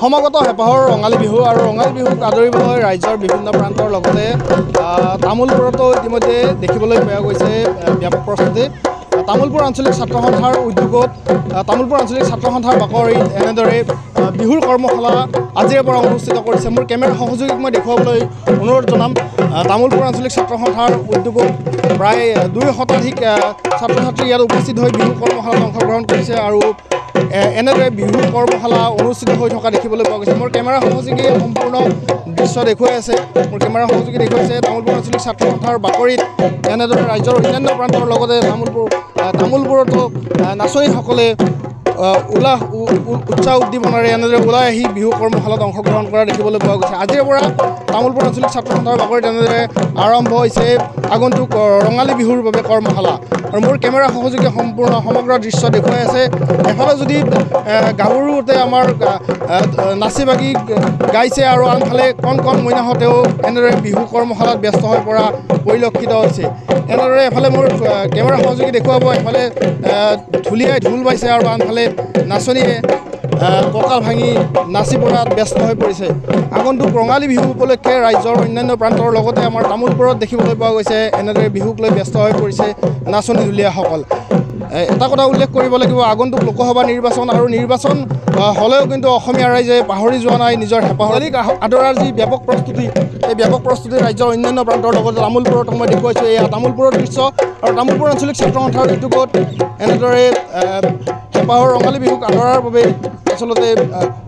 সমাগত হেঁপাহৰ ৰঙালী বিহু আৰু ৰঙালী বিহুক আদৰিবলৈ ৰাজ্যৰ বিভিন্ন প্ৰান্তৰ লগতে তামোলপুৰতো ইতিমধ্যে দেখিবলৈ পোৱা গৈছে ব্যাপক প্ৰস্তুতি। তামোলপুৰ আঞ্চলিক ছাত্ৰ সন্থাৰ উদ্যোগত তামোলপুৰ আঞ্চলিক ছাত্ৰ সন্থাৰ বাকৰিত এনেদৰে বিহুৰ কৰ্মশালা আজিৰে পৰা অনুষ্ঠিত কৰিছে। মোৰ কেমেৰা সহযোগীক মই দেখুৱাবলৈ অনুৰোধ জনাম। তামোলপুৰ আঞ্চলিক ছাত্ৰ সন্থাৰ উদ্যোগত প্ৰায় দুই শতাধিক ছাত্ৰ ছাত্ৰী ইয়াত উপস্থিত হৈ বিহু কৰ্মশালাত অংশগ্ৰহণ কৰিছে আৰু এনেদৰে বিহু কৰ্মশালা অনুষ্ঠিত হৈ থকা দেখিবলৈ পোৱা গৈছে। মোৰ কেমেৰা সহযোগীয়ে সম্পূৰ্ণ দৃশ্য দেখুৱাই আছে। মোৰ কেমেৰা সহযোগী দেখুৱাইছে তামোলপুৰ আঞ্চলিক ছাত্ৰ সন্থাৰ বাকৰিত। এনেদৰে ৰাজ্যৰ অন্যান্য প্ৰান্তৰ লগতে তামোলপুৰ তামোলপুৰতো নাচনীসকলে আহ, উল্লাস উ- উ- উৎসাহ উদ্দীপনাৰে এনেদৰে ওলাই আহি বিহু কৰ্মশালাত অংশগ্ৰহণ কৰা দেখিবলৈ পোৱা গৈছে। আজিৰে পৰা তামোলপুৰ আঞ্চলিক ছাত্ৰ সন্থাৰ বাকৰিত এনেদৰে আৰম্ভ হৈছে আগন্তুক ৰঙালী বিহুৰ বাবে কৰ্মশালা। আৰু মোৰ কেমেৰা সহযোগীয়ে সম্পূৰ্ণ সমগ্ৰ দৃশ্য দেখুৱাই আছে। এফালে যদি গাভৰুতে আমাৰ নাচি বাগি গাইছে আৰু আনফালে কণ কণ মইনাহঁতেও এনেদৰে বিহু কৰ্মশালাত ব্যস্ত হৈ পৰা পৰিলক্ষিত হৈছে। এনেদৰে এফালে মোৰ কেমেৰা সহযোগী দেখুৱাব এফালে ঢুলীয়াই ঢোল বাইছে আৰু আনফালে নাচনীয়ে কঁকাল ভাঙি নাচি পৰাত ব্যস্ত হৈ পৰিছে। আগন্তুক ৰঙালী বিহু উপলক্ষে ৰাজ্যৰ অন্যান্য প্ৰান্তৰ লগতে আমাৰ তামোলপুৰত দেখিবলৈ পোৱা গৈছে এনেদৰে বিহুক লৈ ব্যস্ত হৈ পৰিছে নাচনী ঢুলীয়াসকল। এটা কথা উল্লেখ কৰিব লাগিব আগন্তুক লোকসভা নিৰ্বাচন আৰু নিৰ্বাচন হ'লেও কিন্তু অসমীয়া ৰাইজে পাহৰি যোৱা নাই নিজৰ আহ- আদৰাৰ যি ব্যাপক প্ৰস্তুতি এই ব্যাপক প্ৰস্তুতি ৰাজ্যৰ অন্যান্য প্ৰান্তৰ লগতে তামোলপুৰত মই দেখুৱাইছোঁ এয়া তামোলপুৰৰ দৃশ্য। আৰু তামোলপুৰ আঞ্চলিক ছাত্ৰ সন্থাৰ উদ্যোগত এনেদৰে হেঁপাহৰ ৰঙালী বিহুক আদৰাৰ বাবে আচলতে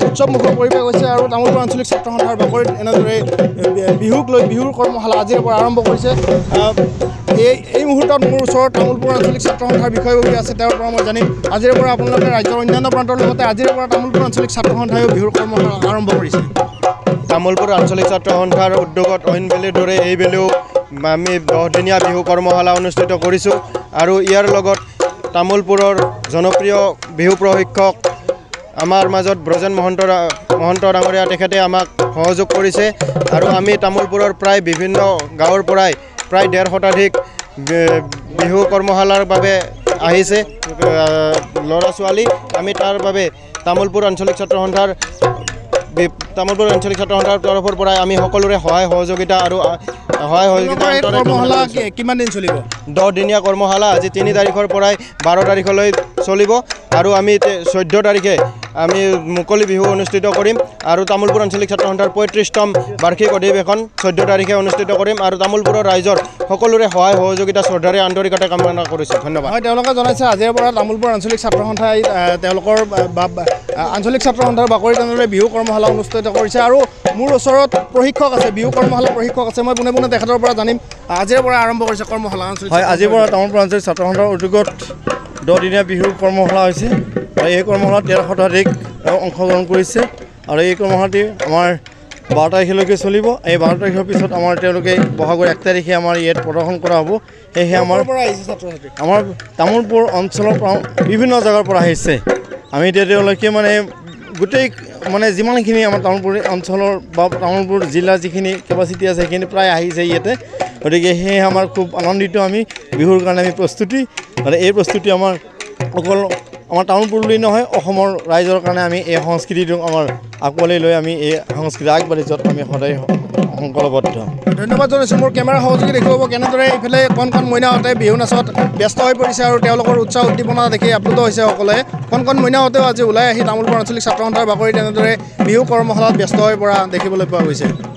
উৎসৱমুখৰ পৰিৱেশ হৈছে আৰু তামোলপুৰ আঞ্চলিক ছাত্ৰ সন্থাৰ বাকৰিত এনেদৰে বিহুক লৈ বিহুৰ কৰ্মশালা আজিৰে পৰা আৰম্ভ কৰিছে। এই এই মুহূৰ্তত মোৰ ওচৰত তামোলপুৰ আঞ্চলিক ছাত্ৰ সন্থাৰ বিষয়ববী আছে তেওঁৰ পৰা মই জানিম। আজিৰে পৰা আপোনালোকে ৰাজ্যৰ অন্যান্য প্ৰান্তৰ লগতে আজিৰে পৰা তামোলপুৰ আঞ্চলিক ছাত্ৰ সন্থায়ো বিহুৰ কৰ্মশালা আৰম্ভ কৰিছে। তামোলপুৰ আঞ্চলিক ছাত্ৰ সন্থাৰ উদ্যোগত অইন বেলিৰ দৰে এইবেলিও আমি দহদিনীয়া বিহু কৰ্মশালা অনুষ্ঠিত কৰিছোঁ। আৰু ইয়াৰ লগত তামোলপুৰৰ জনপ্ৰিয় বিহু প্ৰশিক্ষক আমাৰ মাজত ব্ৰজেন মহন্ত মহন্ত ডাঙৰীয়া তেখেতে আমাক সহযোগ কৰিছে আৰু আমি তামোলপুৰৰ প্ৰায় বিভিন্ন গাঁৱৰ পৰাই প্ৰায় ডেৰ শতাধিক বিহু কৰ্মশালাৰ বাবে আহিছে। আহ, ল'ৰা ছোৱালী আমি তাৰ বাবে তামোলপুৰ আঞ্চলিক ছাত্ৰ সন্থাৰ তামোলপুৰ আঞ্চলিক ছাত্ৰ সন্থাৰ তৰফৰ পৰাই আমি সকলোৰে সহায় সহযোগিতা আৰু সহায় সহযোগিতা কিমান দিন চলিব? দহদিনীয়া কৰ্মশালা আজি তিনি তাৰিখৰ পৰাই বাৰ তাৰিখলৈ চলিব আৰু আমি চৈধ্য তাৰিখে আমি মুকলি বিহু অনুষ্ঠিত কৰিম আৰু তামোলপুৰ আঞ্চলিক ছাত্ৰ সন্থাৰ পঁয়ত্ৰিছতম বাৰ্ষিক অধিৱেশন চৈধ্য তাৰিখে অনুষ্ঠিত কৰিম আৰু তামোলপুৰৰ ৰাইজৰ সকলোৰে সহায় সহযোগিতা শ্ৰদ্ধাৰে আন্তৰিকতা কামনা কৰিছোঁ। ধন্যবাদ। হয় তেওঁলোকে জনাইছে আজিৰে পৰা তামোলপুৰ আঞ্চলিক ছাত্ৰ সন্থাই তেওঁলোকৰ আঞ্চলিক ছাত্ৰ সন্থাৰ বাকৰি তেনেদৰে বিহু কৰ্মশালা অনুষ্ঠিত কৰিছে আৰু মোৰ ওচৰত প্ৰশিক্ষক আছে বিহু কৰ্মশালা প্ৰশিক্ষক আছে মই পোনে পোনে তেখেতৰ পৰা জানিম। আজিৰে পৰা আৰম্ভ কৰিছে কৰ্মশালা আঞ্চলিক হয় আজিৰ। পৰা তামোলপুৰ আঞ্চলিক ছাত্ৰ সন্থাৰ উদ্যোগত দহদিনীয়া বিহুৰ কৰ্মশালা হৈছে আৰু এই কৰ্মশালাত তেৰ শতাধিক অংশগ্ৰহণ কৰিছে। আৰু এই কৰ্মশালাটি আমাৰ বাৰ তাৰিখলৈকে চলিব। এই বাৰ তাৰিখৰ পিছত আমাৰ তেওঁলোকে বহাগৰ এক তাৰিখে আমাৰ ইয়াত প্ৰদৰ্শন কৰা হ'ব। সেয়েহে আমাৰ পৰা আহিছে ছাত্ৰ ছাত্ৰী আমাৰ তামোলপুৰ অঞ্চলৰ পৰা বিভিন্ন জেগাৰ পৰা আহিছে। আমি এতিয়া তেওঁলোকে মানে গোটেই মানে যিমানখিনি আমাৰ তামোলপুৰ অঞ্চলৰ বা তামোলপুৰ জিলাৰ যিখিনি কেপাচিটি আছে সেইখিনি প্ৰায় আহিছে ইয়াতে। গতিকে সেয়ে আমাৰ খুব আনন্দিত আমি বিহুৰ কাৰণে আমি প্ৰস্তুতি মানে এই প্ৰস্তুতি আমাৰ অকল আমাৰ তামোলপুৰ বুলি নহয় অসমৰ ৰাইজৰ কাৰণে আমি এই সংস্কৃতিটো আমাৰ আঁকোৱালি লৈ আমি এই সংস্কৃতি আগবাঢ়ি যোৱাত আমি সদায় সংকল্পবদ্ধ। ধন্যবাদ জনাইছোঁ। মোৰ কেমেৰা সহযোগী দেখুৱাব কেনেদৰে এইফালে কণ কণ মইনাহঁতে বিহু নাচত ব্যস্ত হৈ পৰিছে আৰু তেওঁলোকৰ উৎসাহ উদ্দীপনা দেখি আপ্লুত হৈছে সকলোৱে। কণ কণ মইনাহঁতেও আজি ওলাই আহি তামোলপুৰ আঞ্চলিক ছাত্ৰ সন্থাৰ বাকৰি তেনেদৰে বিহু কৰ্মশালাত ব্যস্ত হৈ পৰা দেখিবলৈ পোৱা গৈছে।